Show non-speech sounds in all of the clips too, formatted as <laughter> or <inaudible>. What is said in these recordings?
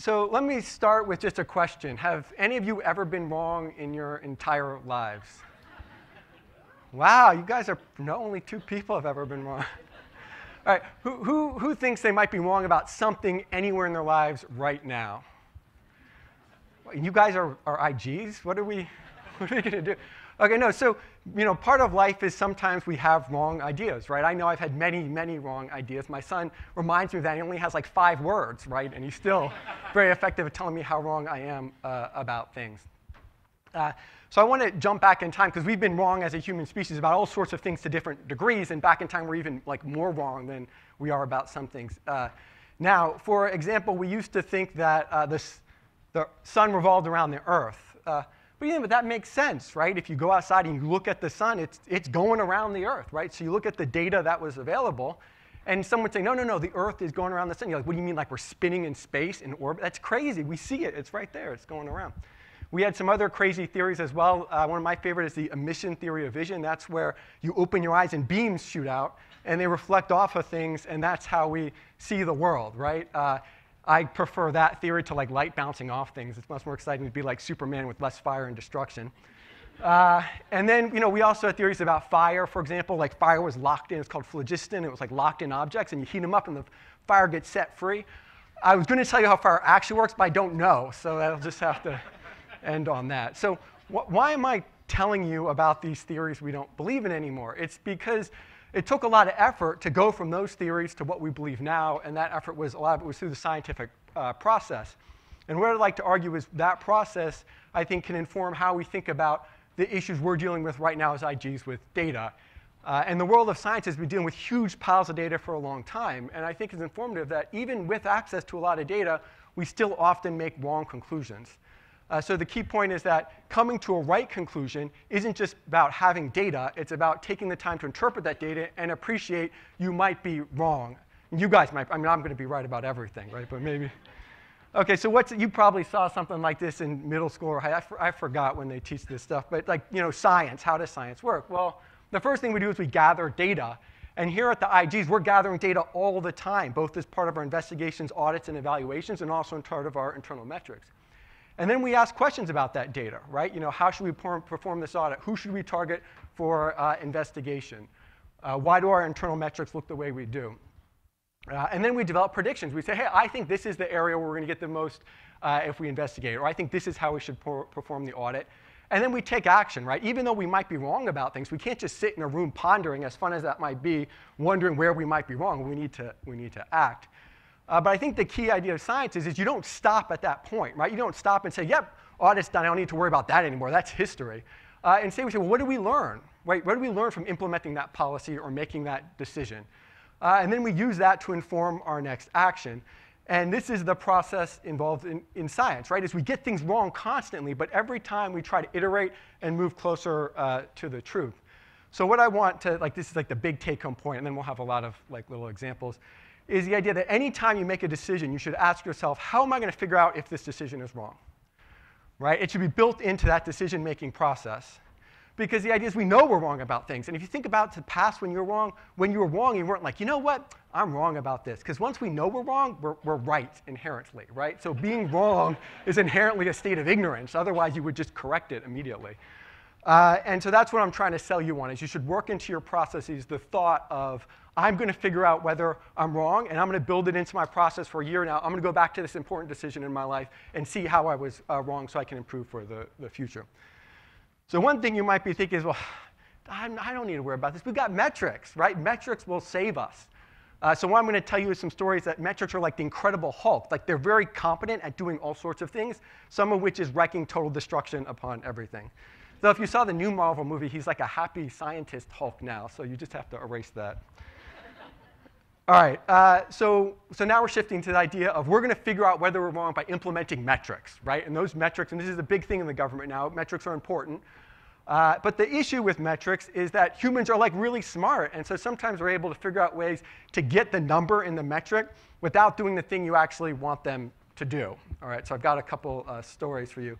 so let me start with just a question. Have any of you ever been wrong in your entire lives? wow, you guys are, no, only two people have ever been wrong. All right, who, who, who thinks they might be wrong about something anywhere in their lives right now? You guys are, are IGs? What are we, <laughs> what are we going to do? Okay, no, so, you know, part of life is sometimes we have wrong ideas, right? I know I've had many, many wrong ideas. My son reminds me of that he only has like five words, right? And he's still <laughs> very effective at telling me how wrong I am uh, about things. Uh, so I want to jump back in time because we've been wrong as a human species about all sorts of things to different degrees, and back in time we're even like more wrong than we are about some things. Uh, now, for example, we used to think that uh, the sun revolved around the Earth. But, yeah, but that makes sense, right? If you go outside and you look at the sun, it's, it's going around the Earth, right? So you look at the data that was available, and someone would say, no, no, no, the Earth is going around the sun. You're like, what do you mean, like we're spinning in space in orbit? That's crazy. We see it. It's right there. It's going around. We had some other crazy theories as well. Uh, one of my favorite is the emission theory of vision. That's where you open your eyes and beams shoot out, and they reflect off of things, and that's how we see the world, right? Uh, I prefer that theory to like light bouncing off things. It's much more exciting to be like Superman with less fire and destruction. Uh, and then, you know, we also had theories about fire, for example, like fire was locked in. It's called phlogiston. It was like locked in objects, and you heat them up, and the fire gets set free. I was going to tell you how fire actually works, but I don't know, so I'll just have to end on that. So, wh why am I telling you about these theories we don't believe in anymore? It's because it took a lot of effort to go from those theories to what we believe now, and that effort was a lot of it was through the scientific uh, process. And what I'd like to argue is that process, I think, can inform how we think about the issues we're dealing with right now as IGs with data. Uh, and the world of science has been dealing with huge piles of data for a long time, and I think it's informative that even with access to a lot of data, we still often make wrong conclusions. Uh, so the key point is that coming to a right conclusion isn't just about having data, it's about taking the time to interpret that data and appreciate you might be wrong. You guys might, I mean, I'm going to be right about everything, right? But maybe. Okay, so what's, you probably saw something like this in middle school or high. I, for, I forgot when they teach this stuff, but like, you know, science, how does science work? Well, the first thing we do is we gather data. And here at the IGs, we're gathering data all the time, both as part of our investigations, audits, and evaluations, and also in part of our internal metrics. And then we ask questions about that data, right? You know, how should we perform this audit? Who should we target for uh, investigation? Uh, why do our internal metrics look the way we do? Uh, and then we develop predictions. We say, hey, I think this is the area where we're going to get the most uh, if we investigate, or I think this is how we should perform the audit. And then we take action, right? Even though we might be wrong about things, we can't just sit in a room pondering, as fun as that might be, wondering where we might be wrong. We need to, we need to act. Uh, but I think the key idea of science is, is you don't stop at that point, right? You don't stop and say, yep, audit's done. I don't need to worry about that anymore. That's history. Uh, and say, we say, well, what did we learn? Right? What did we learn from implementing that policy or making that decision? Uh, and then we use that to inform our next action. And this is the process involved in, in science, right? Is we get things wrong constantly, but every time we try to iterate and move closer uh, to the truth. So what I want to, like this is like the big take-home point, and then we'll have a lot of like little examples is the idea that anytime you make a decision, you should ask yourself, how am I going to figure out if this decision is wrong? Right? It should be built into that decision-making process. Because the idea is we know we're wrong about things. And if you think about the past when you're wrong, when you were wrong, you weren't like, you know what? I'm wrong about this. Because once we know we're wrong, we're, we're right inherently, right? So being wrong is inherently a state of ignorance. Otherwise, you would just correct it immediately. Uh, and so that's what I'm trying to sell you on, is you should work into your processes the thought of, I'm going to figure out whether I'm wrong, and I'm going to build it into my process for a year now. I'm going to go back to this important decision in my life and see how I was uh, wrong so I can improve for the, the future. So one thing you might be thinking is, well, I'm, I do not need to worry about this. We've got metrics, right? Metrics will save us. Uh, so what I'm going to tell you is some stories that metrics are like the Incredible Hulk. Like they're very competent at doing all sorts of things, some of which is wrecking total destruction upon everything. So if you saw the new Marvel movie, he's like a happy scientist Hulk now, so you just have to erase that. All right, uh, so, so now we're shifting to the idea of we're going to figure out whether we're wrong by implementing metrics, right? And those metrics, and this is a big thing in the government now, metrics are important. Uh, but the issue with metrics is that humans are like really smart, and so sometimes we're able to figure out ways to get the number in the metric without doing the thing you actually want them to do. All right, so I've got a couple uh, stories for you.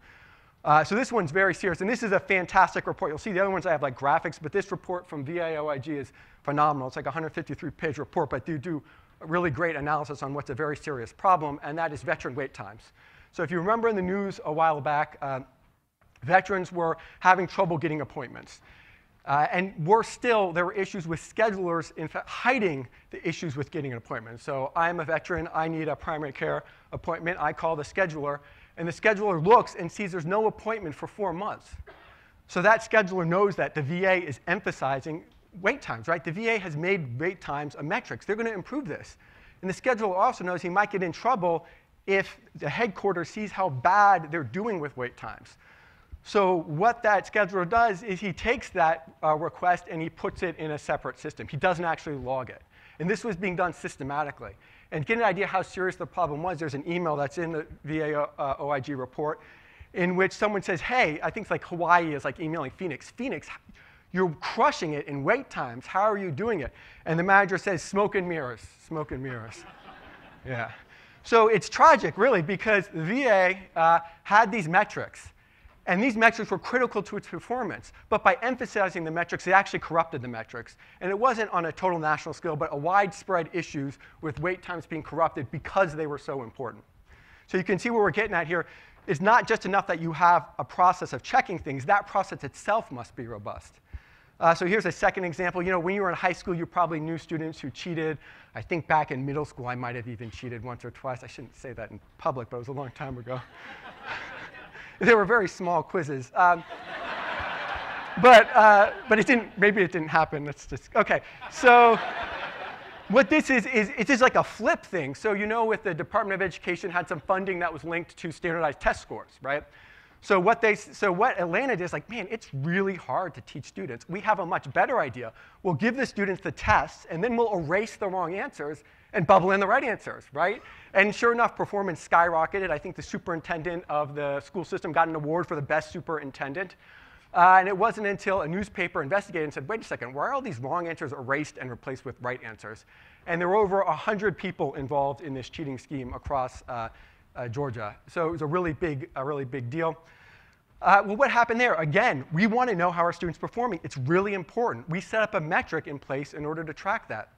Uh, so this one's very serious, and this is a fantastic report. You'll see the other ones I have like graphics, but this report from VAOIG is phenomenal. It's like a 153-page report, but they do really great analysis on what's a very serious problem, and that is veteran wait times. So if you remember in the news a while back, uh, veterans were having trouble getting appointments. Uh, and worse still, there were issues with schedulers, in fact, hiding the issues with getting an appointment. So I'm a veteran, I need a primary care appointment, I call the scheduler, and the scheduler looks and sees there's no appointment for four months. So that scheduler knows that the VA is emphasizing wait times, right? The VA has made wait times a metric. They're going to improve this. And the scheduler also knows he might get in trouble if the headquarters sees how bad they're doing with wait times. So what that scheduler does is he takes that uh, request and he puts it in a separate system. He doesn't actually log it. And this was being done systematically. And get an idea how serious the problem was, there's an email that's in the VA uh, OIG report in which someone says, hey, I think it's like Hawaii is like emailing Phoenix. Phoenix, you're crushing it in wait times. How are you doing it? And the manager says, smoke and mirrors, smoke and mirrors. yeah. So it's tragic, really, because the VA uh, had these metrics. And these metrics were critical to its performance. But by emphasizing the metrics, they actually corrupted the metrics. And it wasn't on a total national scale, but a widespread issues with wait times being corrupted because they were so important. So you can see where we're getting at here it's not just enough that you have a process of checking things, that process itself must be robust. Uh, so here's a second example. You know, when you were in high school, you probably knew students who cheated. I think back in middle school, I might have even cheated once or twice. I shouldn't say that in public, but it was a long time ago. <laughs> they were very small quizzes. Um, but, uh, but it didn't, maybe it didn't happen. Let's just, okay. So what this is, is it's just like a flip thing. So you know with the Department of Education had some funding that was linked to standardized test scores, right? So what, they, so what Atlanta did is like, man, it's really hard to teach students. We have a much better idea. We'll give the students the tests, and then we'll erase the wrong answers and bubble in the right answers, right? And sure enough, performance skyrocketed. I think the superintendent of the school system got an award for the best superintendent. Uh, and it wasn't until a newspaper investigated and said, wait a second, why are all these wrong answers erased and replaced with right answers? And there were over 100 people involved in this cheating scheme across uh, uh, Georgia. So it was a really big, a really big deal. Uh, well, what happened there? Again, we want to know how our students are performing. It's really important. We set up a metric in place in order to track that.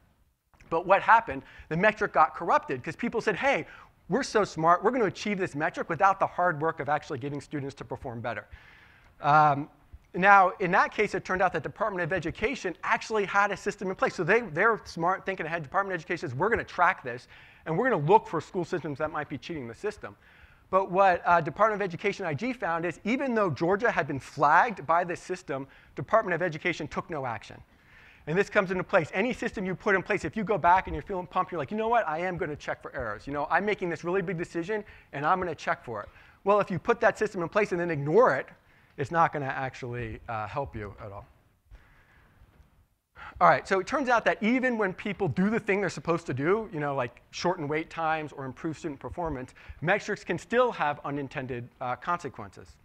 But what happened? The metric got corrupted because people said, hey, we're so smart, we're going to achieve this metric without the hard work of actually getting students to perform better. Um, now, in that case, it turned out that Department of Education actually had a system in place. So they, they're smart, thinking ahead. Department of Education says, we're going to track this, and we're going to look for school systems that might be cheating the system. But what uh, Department of Education IG found is even though Georgia had been flagged by this system, Department of Education took no action. And this comes into place. Any system you put in place, if you go back and you're feeling pumped, you're like, you know what, I am going to check for errors. You know, I'm making this really big decision, and I'm going to check for it. Well, if you put that system in place and then ignore it, it's not going to actually uh, help you at all. All right, so it turns out that even when people do the thing they're supposed to do, you know, like shorten wait times or improve student performance, metrics can still have unintended uh, consequences.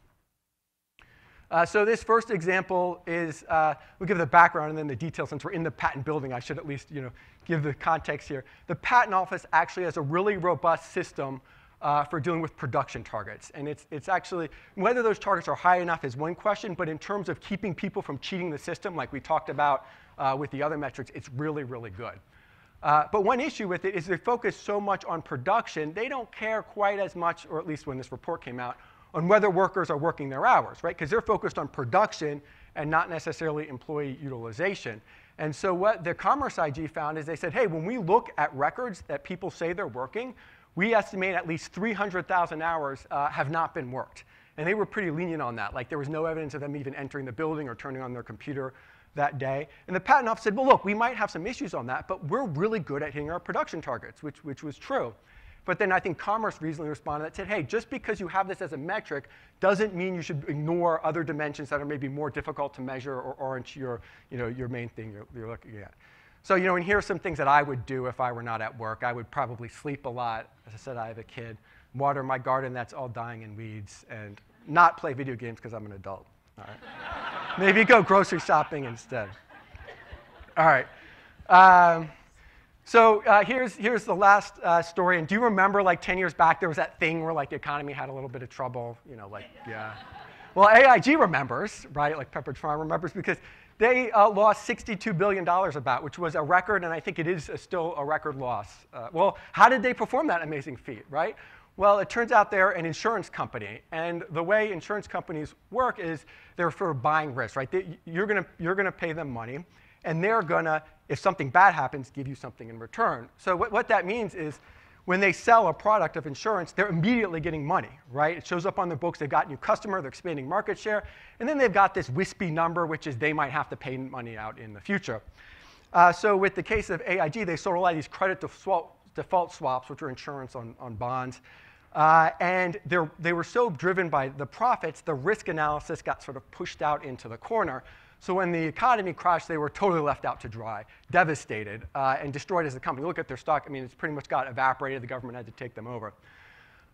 Uh, so this first example is, uh, we'll give the background and then the details. Since we're in the patent building, I should at least you know, give the context here. The patent office actually has a really robust system uh, for dealing with production targets. And it's, it's actually, whether those targets are high enough is one question, but in terms of keeping people from cheating the system, like we talked about uh, with the other metrics, it's really, really good. Uh, but one issue with it is they focus so much on production, they don't care quite as much, or at least when this report came out, on whether workers are working their hours, right? Because they're focused on production and not necessarily employee utilization. And so what the Commerce IG found is they said, hey, when we look at records that people say they're working, we estimate at least 300,000 hours uh, have not been worked. And they were pretty lenient on that. Like there was no evidence of them even entering the building or turning on their computer that day. And the patent office said, well, look, we might have some issues on that, but we're really good at hitting our production targets, which, which was true. But then I think Commerce reasonably responded that said, hey, just because you have this as a metric doesn't mean you should ignore other dimensions that are maybe more difficult to measure or aren't your, you know, your main thing you're, you're looking at. So, you know, and here are some things that I would do if I were not at work. I would probably sleep a lot. As I said, I have a kid. Water my garden that's all dying in weeds. And not play video games because I'm an adult. All right? Maybe go grocery shopping instead. All right. Um, so uh, here's, here's the last uh, story. And do you remember like 10 years back, there was that thing where like the economy had a little bit of trouble? You know, like, yeah. Well, AIG remembers, right? Like Pepperidge Farm remembers because they uh, lost $62 billion about, which was a record, and I think it is a, still a record loss. Uh, well, how did they perform that amazing feat, right? Well, it turns out they're an insurance company, and the way insurance companies work is they're for buying risk, right? They, you're going to you're gonna pay them money, and they're going to, if something bad happens, give you something in return. So what, what that means is when they sell a product of insurance, they're immediately getting money, right? It shows up on their books. They've got a new customer, they're expanding market share, and then they've got this wispy number, which is they might have to pay money out in the future. Uh, so with the case of AIG, they sold a lot of these credit default swaps, which are insurance on, on bonds. Uh, and they were so driven by the profits, the risk analysis got sort of pushed out into the corner. So when the economy crashed, they were totally left out to dry, devastated, uh, and destroyed as a company. Look at their stock. I mean, it's pretty much got evaporated. The government had to take them over.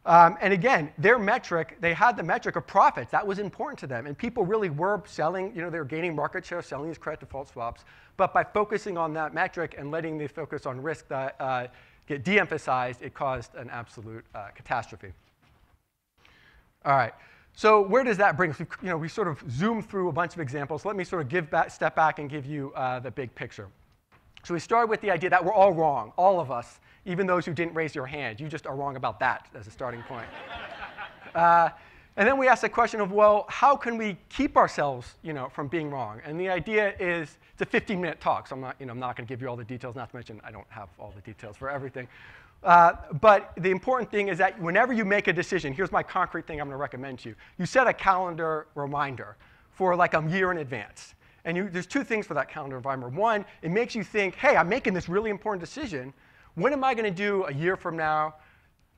Um, and again, their metric, they had the metric of profits. That was important to them. And people really were selling, you know, they were gaining market share, selling these credit default swaps. But by focusing on that metric and letting the focus on risk that, uh, get de-emphasized, it caused an absolute uh, catastrophe. All right. So where does that bring us? We, you know, we sort of zoomed through a bunch of examples. Let me sort of give back, step back and give you uh, the big picture. So we start with the idea that we're all wrong, all of us, even those who didn't raise your hand. You just are wrong about that as a starting point. <laughs> uh, and then we ask the question of, well, how can we keep ourselves, you know, from being wrong? And the idea is, it's a 15-minute talk, so I'm not, you know, I'm not going to give you all the details, not to mention I don't have all the details for everything. Uh, but the important thing is that whenever you make a decision, here's my concrete thing I'm going to recommend to you. You set a calendar reminder for like a year in advance. And you, there's two things for that calendar reminder. One, it makes you think, hey, I'm making this really important decision. When am I going to do a year from now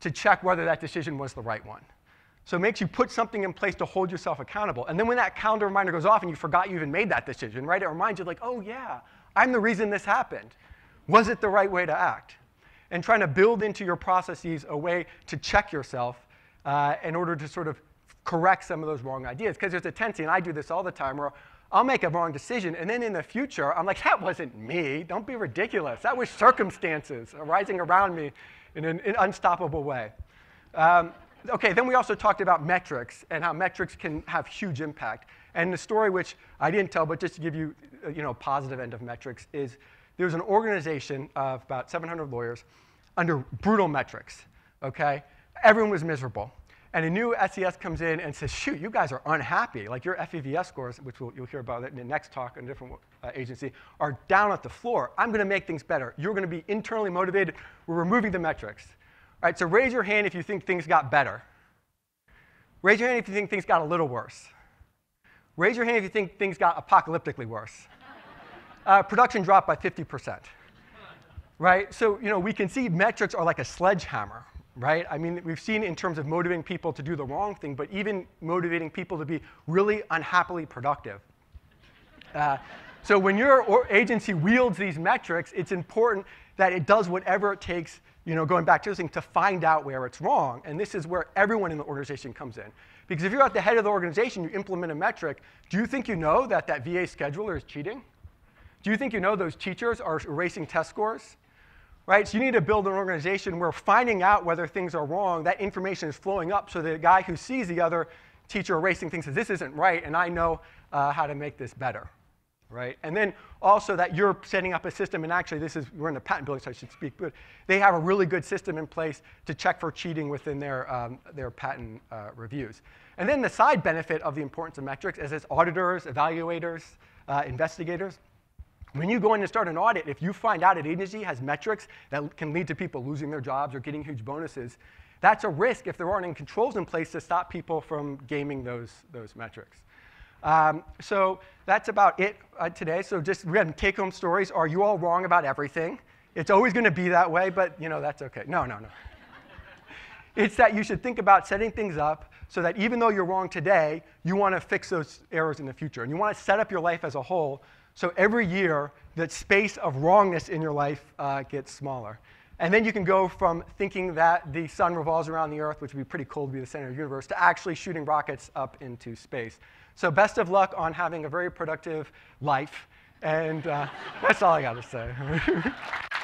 to check whether that decision was the right one? So it makes you put something in place to hold yourself accountable. And then when that calendar reminder goes off and you forgot you even made that decision, right? It reminds you like, oh yeah, I'm the reason this happened. Was it the right way to act? and trying to build into your processes a way to check yourself uh, in order to sort of correct some of those wrong ideas. Because there's a tendency, and I do this all the time, where I'll make a wrong decision, and then in the future, I'm like, that wasn't me. Don't be ridiculous. That was circumstances arising around me in an, unstoppable way. Um, okay, then we also talked about metrics and how metrics can have huge impact. And the story, which I didn't tell, but just to give you, uh, you know, a positive end of metrics, is there was an organization of about 700 lawyers under brutal metrics, okay? Everyone was miserable. And a new SES comes in and says, shoot, you guys are unhappy. Like your FEVS scores, which we'll, you'll hear about in the next talk in a different uh, agency, are down at the floor. I'm going to make things better. You're going to be internally motivated. We're removing the metrics. All right, so raise your hand if you think things got better. Raise your hand if you think things got a little worse. Raise your hand if you think things got apocalyptically worse uh, production dropped by 50%. Right? So, you know, we can see metrics are like a sledgehammer, right? I mean, we've seen in terms of motivating people to do the wrong thing, but even motivating people to be really unhappily productive. Uh, so when your agency wields these metrics, it's important that it does whatever it takes, you know, going back to this thing, to find out where it's wrong. And this is where everyone in the organization comes in. Because if you're at the head of the organization, you implement a metric, do you think you know that that VA scheduler is cheating? Do you think you know those teachers are erasing test scores? Right? So you need to build an organization where finding out whether things are wrong, that information is flowing up so the guy who sees the other teacher erasing things says, this isn't right, and I know uh, how to make this better. Right? And then also that you're setting up a system, and actually this is, we're in the patent building, so I should speak, but they have a really good system in place to check for cheating within their, um, their patent uh, reviews. And then the side benefit of the importance of metrics is as auditors, evaluators, uh, investigators, when you go in and start an audit, if you find out an agency has metrics that can lead to people losing their jobs or getting huge bonuses, that's a risk if there aren't any controls in place to stop people from gaming those, those metrics. Um, so that's about it uh, today. So just we have take-home stories. Are you all wrong about everything? It's always going to be that way, but you know that's okay. No, no, no. <laughs> it's that you should think about setting things up so that even though you're wrong today, you want to fix those errors in the future, and you want to set up your life as a whole so every year, the space of wrongness in your life uh, gets smaller. And then you can go from thinking that the sun revolves around the Earth, which would be pretty cool to be the center of the universe, to actually shooting rockets up into space. So best of luck on having a very productive life. And uh, that's all I got to say. <laughs>